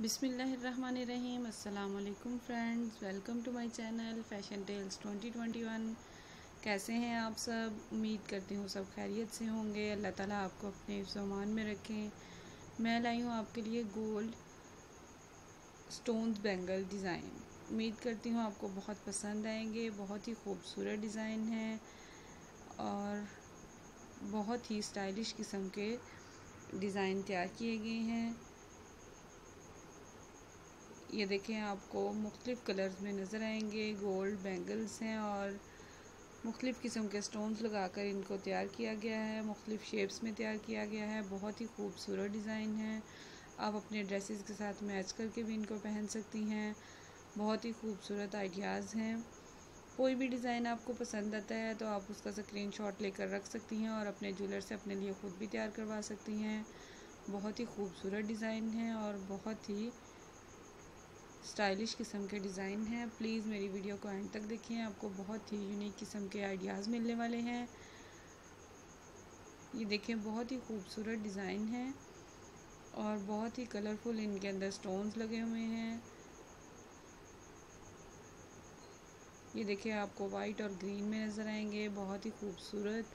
बिसमीम अल्लाम friends, welcome to my channel fashion tales 2021 कैसे हैं आप सब? उम्मीद करती हूँ सब खैरियत से होंगे। अल्लाह ताला आपको अपने सामान में रखें। मैं लाई हूँ आपके लिए गोल्ड स्टोन्स बैंगल डिज़ाइन। उम्मीद करती हूँ आपको बहुत पसंद आएँगे। बहुत ही खूबसूरत डिज़ाइन है और बहुत ही स्टाइलिश किस्म के डिज़ाइन तैयार किए गए हैं। ये देखें, आपको मुख्तलिफ़ कलर्स में नज़र आएँगे। गोल्ड बैंगल्स हैं और मुख्तलिफ़ किस्म के स्टोन्स लगाकर इनको तैयार किया गया है। मुख्तलिफ़ शेप्स में तैयार किया गया है। बहुत ही खूबसूरत डिज़ाइन है। आप अपने ड्रेसेस के साथ मैच करके भी इनको पहन सकती हैं। बहुत ही खूबसूरत आइडियाज़ हैं। कोई भी डिज़ाइन आपको पसंद आता है तो आप उसका स्क्रीन शॉट लेकर रख सकती हैं और अपने ज्वेलर से अपने लिए ख़ुद भी तैयार करवा सकती हैं। बहुत ही खूबसूरत डिज़ाइन है और बहुत ही स्टाइलिश किस्म के डिज़ाइन हैं। प्लीज़ मेरी वीडियो को एंड तक देखिए। आपको बहुत ही यूनिक किस्म के आइडियाज़ मिलने वाले हैं। ये देखें बहुत ही खूबसूरत डिज़ाइन है और बहुत ही कलरफुल इनके अंदर स्टोन्स लगे हुए हैं। ये देखिए, आपको वाइट और ग्रीन में नज़र आएँगे। बहुत ही खूबसूरत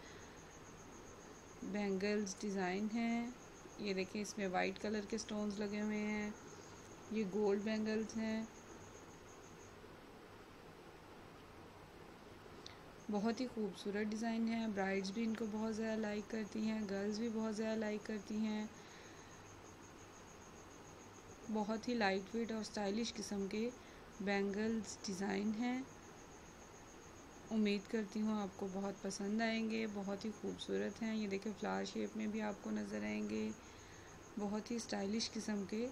बैंगल्स डिज़ाइन हैं। ये देखिए, इसमें वाइट कलर के स्टोन्स लगे हुए हैं। ये गोल्ड बैंगल्स हैं। बहुत ही खूबसूरत डिज़ाइन है। ब्राइड्स भी इनको बहुत ज़्यादा लाइक करती हैं। गर्ल्स भी बहुत ज़्यादा लाइक करती हैं। बहुत ही लाइट वेट और स्टाइलिश किस्म के बैंगल्स डिज़ाइन हैं। उम्मीद करती हूँ आपको बहुत पसंद आएँगे। बहुत ही खूबसूरत हैं। ये देखिए फ्लावर शेप में भी आपको नज़र आएँगे। बहुत ही स्टाइलिश किस्म के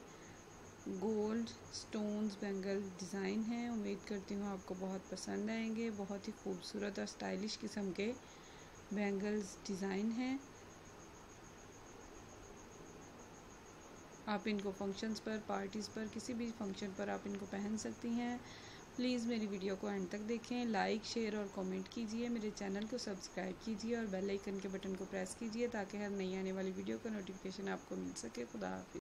गोल्ड स्टोन्स बैंगल डिज़ाइन है। उम्मीद करती हूँ आपको बहुत पसंद आएँगे। बहुत ही खूबसूरत और स्टाइलिश किस्म के बैंगल्स डिज़ाइन हैं। आप इनको फ़ंक्शंस पर, पार्टीज़ पर, किसी भी फ़ंक्शन पर आप इनको पहन सकती हैं। प्लीज़ मेरी वीडियो को एंड तक देखें। लाइक, शेयर और कमेंट कीजिए। मेरे चैनल को सब्सक्राइब कीजिए और बेल आइकन के बटन को प्रेस कीजिए ताकि हर नई आने वाली वीडियो का नोटिफिकेशन आपको मिल सके। खुदा हाफि